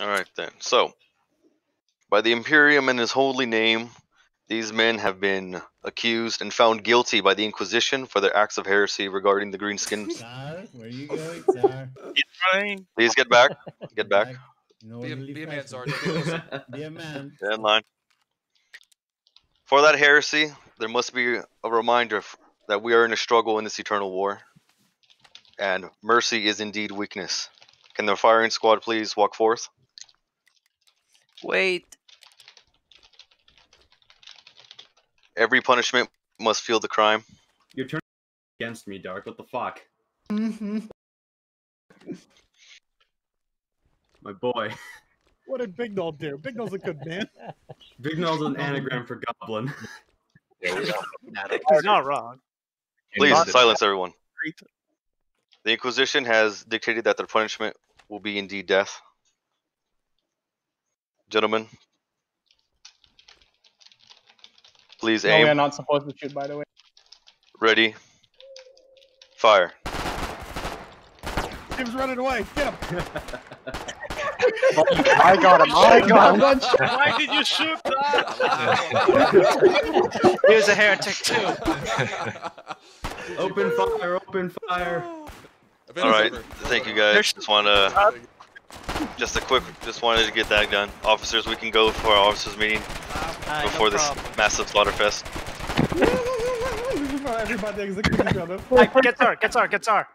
All right then. So, by the Imperium and his holy name, these men have been accused and found guilty by the Inquisition for their acts of heresy regarding the greenskins. Tsar, where you going, Tsar? Fine. Please get back. Get back. No Be a, orderly be a man, fashion. Be a man. Get in line. For that heresy, there must be a reminder that we are in a struggle in this eternal war, and mercy is indeed weakness. Can the firing squad please walk forth? Wait. Every punishment must feel the crime. You're turning against me, Dark. What the fuck? Mm-hmm. My boy. What did Big Noel do? Big Noel's a good man. Big Nose an anagram for goblin. He's not wrong. Please Not- silence everyone. The Inquisition has dictated that their punishment will be indeed death. Gentlemen, please No, we are not supposed to shoot, by the way. Ready. Fire. Tim's running away. Get him. I got him. I got him. One. Why did you shoot that? he was a heretic too. open fire! Open fire! Event All is right. over. Thank you guys. Just want to just a quick just wanted to get that done. Officers, we can go for our officers meeting uh, before this massive slaughter fest. Everybody executes each other. Like, get Tsar, get Tsar, get Tsar.